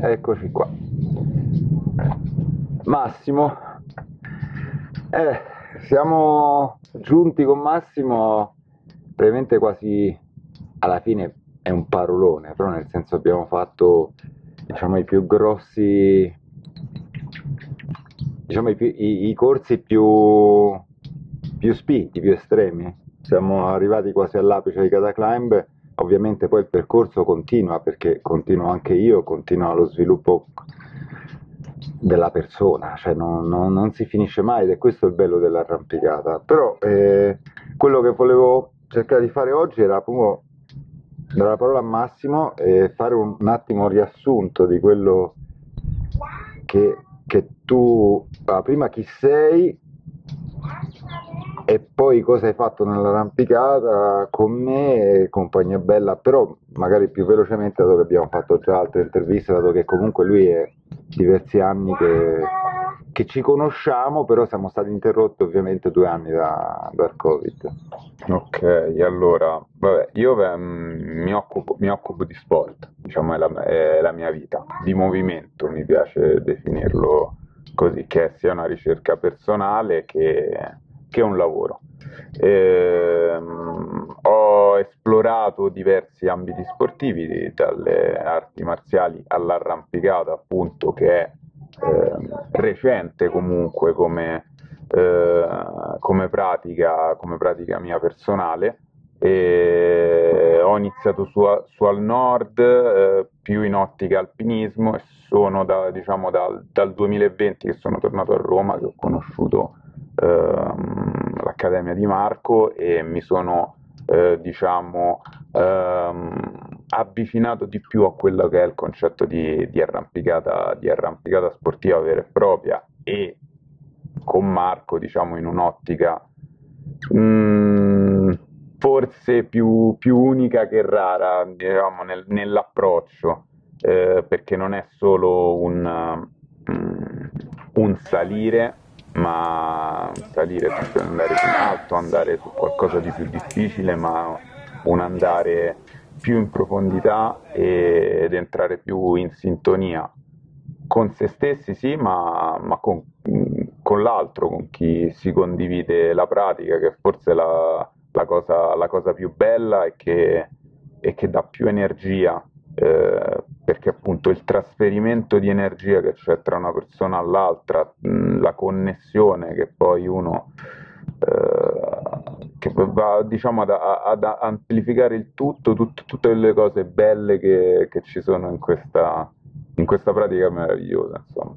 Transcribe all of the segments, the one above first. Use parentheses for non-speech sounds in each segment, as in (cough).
eccoci qua. Massimo, eh, siamo giunti con Massimo brevemente quasi alla fine è un parolone, però nel senso abbiamo fatto diciamo i più grossi diciamo i, più, i, i corsi più, più spinti, più estremi. Siamo arrivati quasi all'apice di Cataclimb ovviamente poi il percorso continua perché continuo anche io, continua lo sviluppo della persona, cioè non, non, non, si finisce mai ed è questo il bello dell'arrampicata. Però eh, quello che volevo cercare di fare oggi era proprio dare la parola a Massimo e fare un, un attimo riassunto di quello che, che tu, ah, prima chi sei e poi cosa hai fatto nell'arrampicata con me e compagnia bella, però magari più velocemente dato che abbiamo fatto già altre interviste, dato che comunque lui è diversi anni che, che ci conosciamo, però siamo stati interrotti ovviamente due anni da, dal Covid. Ok, allora, vabbè, io beh, mi, occupo, mi, occupo, di sport, diciamo è la, è la mia vita, di movimento mi piace definirlo così, che sia una ricerca personale che che un lavoro. Eh, ho esplorato diversi ambiti sportivi, dalle arti marziali all'arrampicata, appunto, che è eh, recente comunque come, eh, come, pratica, come pratica mia personale. E ho iniziato su, su al nord, eh, più in ottica alpinismo, e sono da, diciamo, dal, dal 2020 che sono tornato a Roma, che ho conosciuto ehm, l'Accademia di Marco e mi sono eh, diciamo ehm, avvicinato di più a quello che è il concetto di, di, arrampicata, di arrampicata sportiva vera e propria e con Marco diciamo in un'ottica mh, mm, forse più, più, unica che rara diciamo, nel, nell'approccio eh, perché non è solo un, um, un salire ma salire senza andare più in alto, andare su qualcosa di più difficile, ma un andare più in profondità ed entrare più in sintonia. Con se stessi, sì, ma, ma con, con, l'altro, con chi si condivide la pratica, che forse è la, la, cosa, la cosa, più bella e che, e che dà più energia eh, perché appunto il trasferimento di energia che c'è tra una persona all'altra, mh, la connessione che poi uno eh, che va diciamo ad, ad, amplificare il tutto, tut, tutte le cose belle che, che ci sono in questa, in questa pratica meravigliosa. Insomma.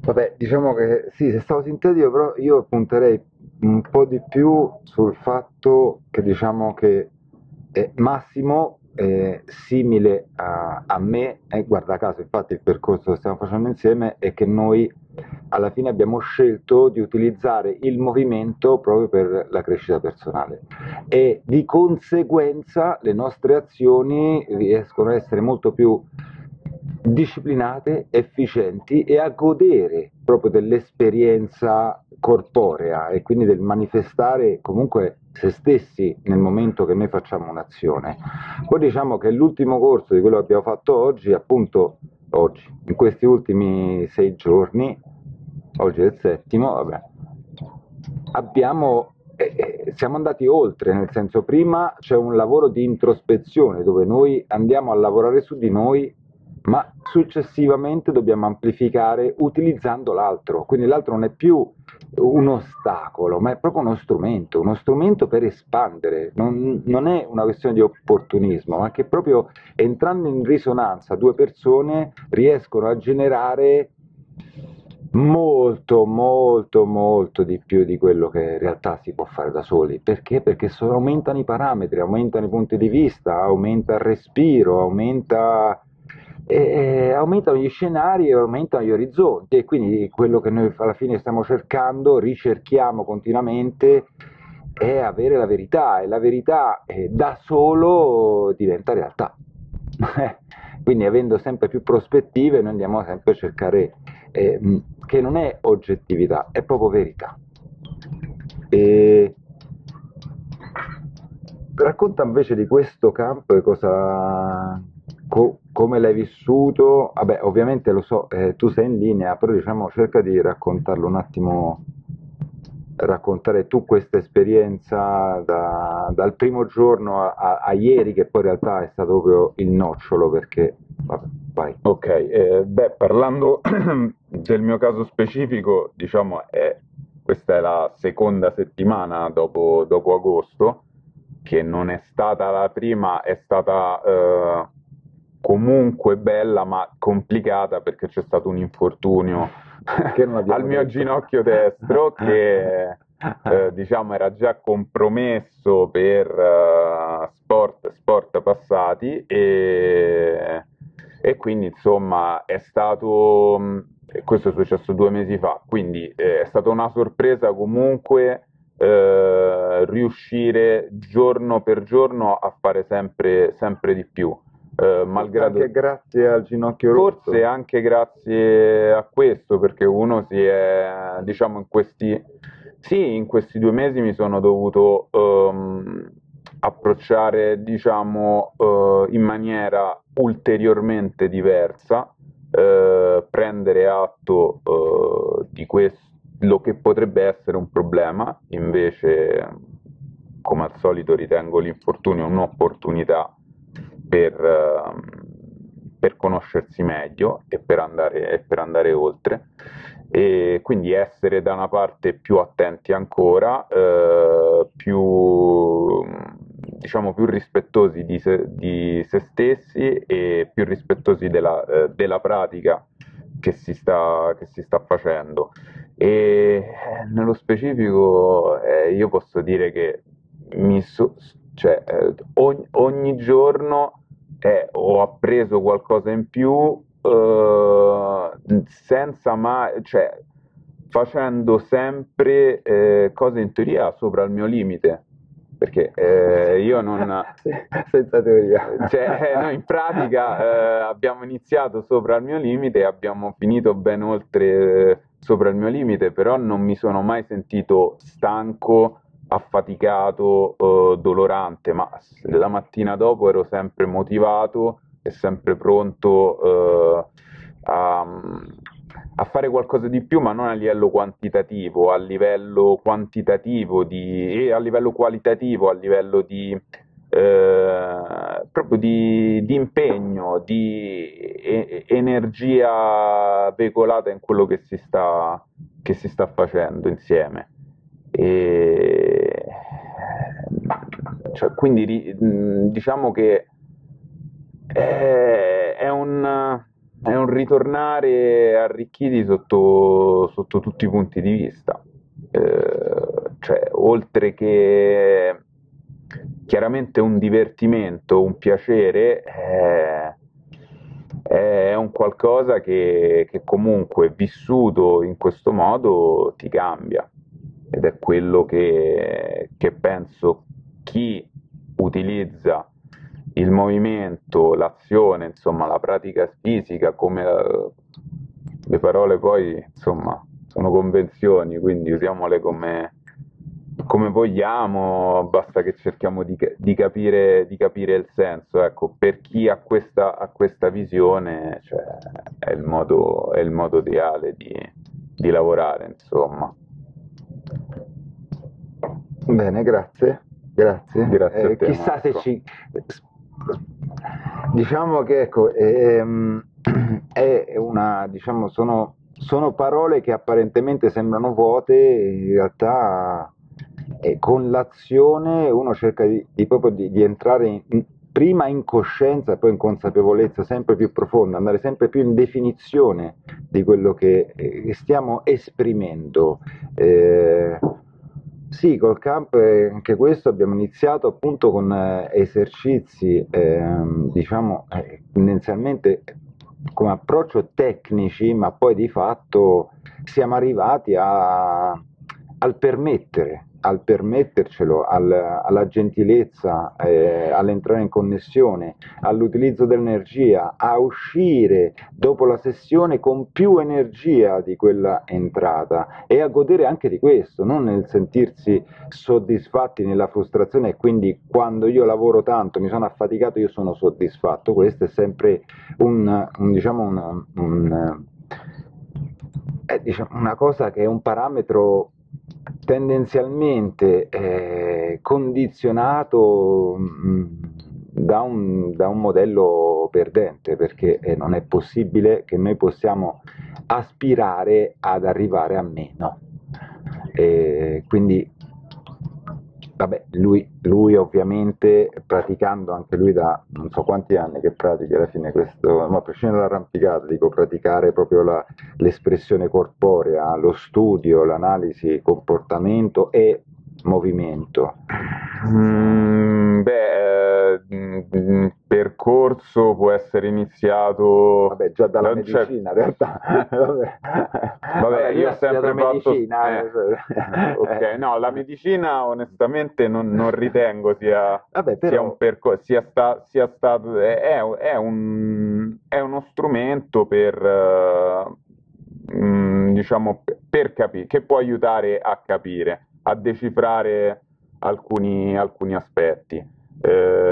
Vabbè, diciamo che sì, se stavo sintetico, però io punterei un po' di più sul fatto che diciamo che eh, Massimo eh, simile a, a me, e guarda caso infatti il percorso che stiamo facendo insieme è che noi alla fine abbiamo scelto di utilizzare il movimento proprio per la crescita personale. E di conseguenza le nostre azioni riescono a essere molto più disciplinate, efficienti e a godere proprio dell'esperienza corporea e quindi del manifestare comunque se stessi nel momento che noi facciamo un'azione. Poi diciamo che l'ultimo corso di quello che abbiamo fatto oggi, appunto oggi, in questi ultimi sei giorni, oggi è il settimo, vabbè, abbiamo, eh, eh, siamo andati oltre, nel senso prima c'è un lavoro di introspezione dove noi andiamo a lavorare su di noi ma successivamente dobbiamo amplificare utilizzando l'altro, quindi l'altro non è più un ostacolo, ma è proprio uno strumento, uno strumento per espandere, non, non è una questione di opportunismo, ma che proprio entrando in risonanza due persone riescono a generare molto molto molto di più di quello che in realtà si può fare da soli. Perché? perché aumentano i parametri aumentano i punti di vista aumenta il respiro aumenta e aumentano gli scenari e aumentano gli orizzonti e quindi quello che noi alla fine stiamo cercando, ricerchiamo continuamente è avere la verità e la verità eh, da solo diventa realtà. (laughs) quindi avendo sempre più prospettive noi andiamo sempre a cercare eh, che non è oggettività, è proprio verità. E... Racconta invece di questo campo e cosa, co- come l'hai vissuto? Vabbè, ovviamente lo so, eh, tu sei in linea, però diciamo cerca di raccontarlo un attimo, raccontare tu questa esperienza da- dal primo giorno a, a- a ieri, che poi in realtà è stato proprio il nocciolo, perché, vabbè, vai. Ok, eh, beh, parlando (clears throat) del mio caso specifico, diciamo, è- questa è la seconda settimana dopo, dopo agosto, che non è stata la prima, è stata eh, comunque bella, ma complicata perché c'è stato un infortunio (laughs) al mio detto. ginocchio destro che eh, diciamo era già compromesso per eh, sport, sport passati e, e quindi insomma è stato mh, questo è successo due mesi fa quindi eh, è stata una sorpresa comunque eh, riuscire giorno per giorno a fare sempre, sempre di più eh, malgrado Anche grazie al ginocchio rotto. Forse anche grazie a questo, perché uno si è, diciamo, in questi, sì, in questi due mesi mi sono dovuto ehm, approcciare, diciamo, eh, in maniera ulteriormente diversa, eh, prendere atto eh, di quello che potrebbe essere un problema, invece, come al solito, ritengo l'infortunio un'opportunità per, ehm, per conoscersi meglio e per andare, e per andare oltre. E quindi essere da una parte più attenti ancora, eh, più, diciamo, più rispettosi di se, di se stessi e più rispettosi della, eh, della pratica che si sta, che si sta facendo. E eh, nello specifico eh, io posso dire che so- cioè, eh, ogni, ogni giorno eh, ho appreso qualcosa in più eh, senza mai, cioè, facendo sempre eh, cose in teoria sopra il mio limite. Perché eh, io non, (laughs) Senza teoria. (laughs) cioè, noi in pratica eh, abbiamo iniziato sopra il mio limite e abbiamo finito ben oltre eh, sopra il mio limite, però non mi sono mai sentito stanco, affaticato, eh, dolorante, ma la mattina dopo ero sempre motivato e sempre pronto eh, a, a fare qualcosa di più, ma non a livello quantitativo, a livello quantitativo di, e a livello qualitativo, a livello di, eh, proprio di, di impegno, di e- energia veicolata in quello che si sta, che si sta facendo insieme. E, cioè, quindi diciamo che è, è un, è un ritornare arricchiti sotto, sotto tutti i punti di vista. Eh, cioè, oltre che chiaramente un divertimento, un piacere, eh, è un qualcosa che, che comunque vissuto in questo modo ti cambia ed è quello che, che penso chi utilizza il movimento, l'azione, insomma la pratica fisica come la- le parole poi insomma sono convenzioni, quindi usiamole come, come vogliamo, basta che cerchiamo di, di capire, di capire il senso. Ecco, per chi ha questa, ha questa visione, cioè, è il modo, è il modo ideale di, di lavorare, insomma. Bene, grazie. Grazie. Grazie a Eh, te, chissà se Marco. ci... Diciamo che ecco, ehm, (clears throat) è una, diciamo, sono, sono parole che apparentemente sembrano vuote, in realtà eh, con l'azione uno cerca di, di proprio di, di entrare in- in- prima in coscienza e poi in consapevolezza sempre più profonda, andare sempre più in definizione di quello che eh, stiamo esprimendo. Eh, sì, col camp eh, anche questo abbiamo iniziato appunto con eh, esercizi, ehm, diciamo, eh, tendenzialmente come approccio tecnici, ma poi di fatto siamo arrivati a- al permettere, al permettercelo, al, alla gentilezza, eh, all'entrare in connessione, all'utilizzo dell'energia, a uscire dopo la sessione con più energia di quella entrata e a godere anche di questo, non nel sentirsi soddisfatti nella frustrazione e quindi quando io lavoro tanto, mi sono affaticato, io sono soddisfatto. Questo è sempre un, un, diciamo un, un è diciamo, una cosa che è un parametro tendenzialmente eh, condizionato mh, mm, da, un, da un, modello perdente, perché eh, non è possibile che noi possiamo aspirare ad arrivare a meno. E quindi Vabbè, lui, lui, ovviamente praticando anche lui da non so quanti anni che pratica alla fine questo, ma a prescindere dall'arrampicata, dico praticare proprio la, l'espressione corporea, lo studio, l'analisi, comportamento e movimento. Mm, beh, eh, percorso può essere iniziato Vabbè, già dalla medicina in realtà. (laughs) Vabbè, Vabbè io ho sempre fatto medicina, eh, eh, ok, no, la (laughs) medicina onestamente non, non ritengo sia, Vabbè, però... sia un percorso, sia, sta, sia stato è, è, un, è uno strumento per uh, diciamo per capire che può aiutare a capire, a decifrare alcuni, alcuni aspetti. Eh,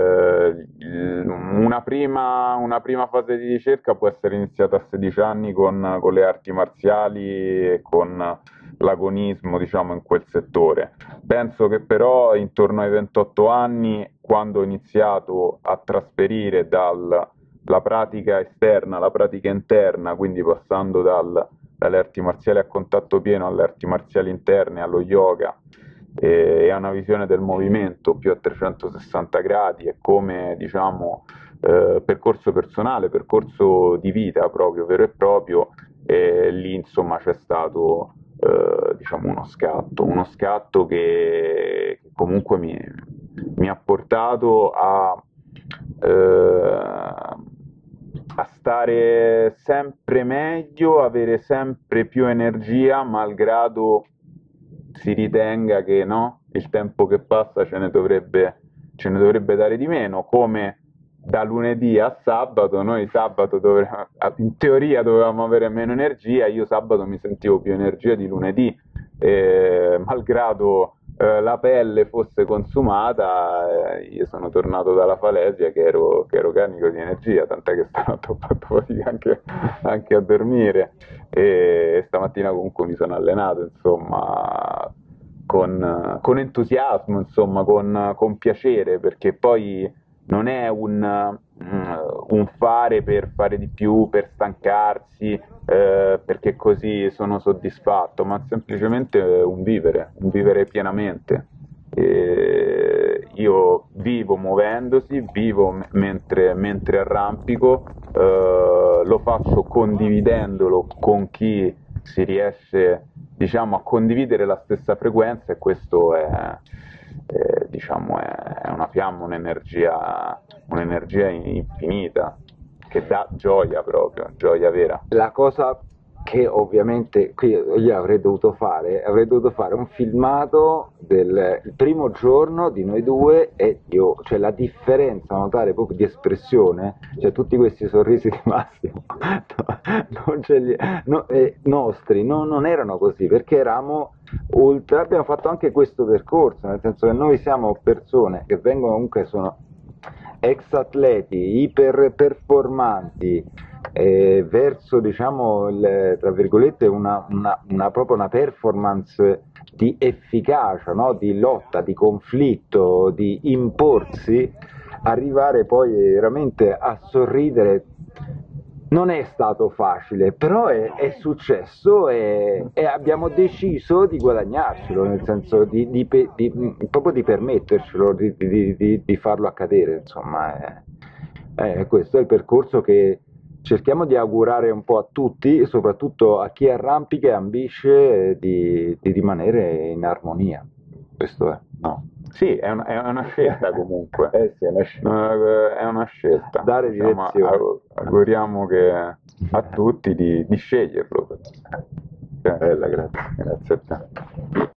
prima, una, prima, fase di ricerca può essere iniziata a 16 anni con, con le arti marziali e con l'agonismo diciamo, in quel settore. Penso che però intorno ai 28 anni, quando ho iniziato a trasferire dalla pratica esterna alla pratica interna, quindi passando dal, dalle arti marziali a contatto pieno alle arti marziali interne, allo yoga, e ha una visione del movimento più a 360 gradi e come diciamo eh, percorso personale, percorso di vita proprio vero e proprio e lì insomma c'è stato eh, diciamo uno scatto, uno scatto che, comunque mi, mi, ha portato a, eh, a stare sempre meglio, avere sempre più energia malgrado si ritenga che no, il tempo che passa ce ne, dovrebbe, ce ne dovrebbe dare di meno, come da lunedì a sabato, noi sabato dovremmo, in teoria dovevamo avere meno energia, io sabato mi sentivo più energia di lunedì, eh, malgrado eh, la pelle fosse consumata, eh, io sono tornato dalla falesia che ero, che ero carico di energia, tant'è che stanotte ho fatto fatica anche, anche, a dormire. E stamattina comunque mi sono allenato, insomma, con, con entusiasmo, insomma, con, con piacere, perché poi non è un, mm, un, fare per fare di più, per stancarsi, eh, perché così sono soddisfatto, ma semplicemente un vivere, un vivere pienamente. E io vivo muovendosi, vivo m- mentre, mentre, arrampico, eh, lo faccio condividendolo con chi si riesce diciamo, a condividere la stessa frequenza e questo è, eh, diciamo è, è, una fiamma, un'energia, un'energia infinita che dà gioia proprio, gioia vera. La cosa che ovviamente qui io avrei dovuto fare, avrei dovuto fare un filmato del primo giorno di noi due e io, cioè la differenza notare proprio di espressione, cioè tutti questi sorrisi di Massimo (laughs) non ce li, no, eh, nostri no, non erano così perché eravamo ultra, abbiamo fatto anche questo percorso, nel senso che noi siamo persone che vengono comunque sono ex atleti, iper performanti, eh, verso diciamo il, tra virgolette una, una, una, proprio una performance di efficacia, no? di lotta, di conflitto, di imporsi, arrivare poi veramente a sorridere non è stato facile, però è, è successo e, e, abbiamo deciso di guadagnarcelo, nel senso di, di, di proprio di permettercelo, di, farlo accadere. Insomma, è, è questo è il percorso che cerchiamo di augurare un po' a tutti, soprattutto a chi arrampica e ambisce di, rimanere in armonia. Questo è, no? Sì, è, un, è una scelta (laughs) comunque. eh sì, è una scelta. È una scelta. Dare diciamo, direzione. Auguriamo che a tutti di, di sceglierlo. Bella, grazie. Grazie a te.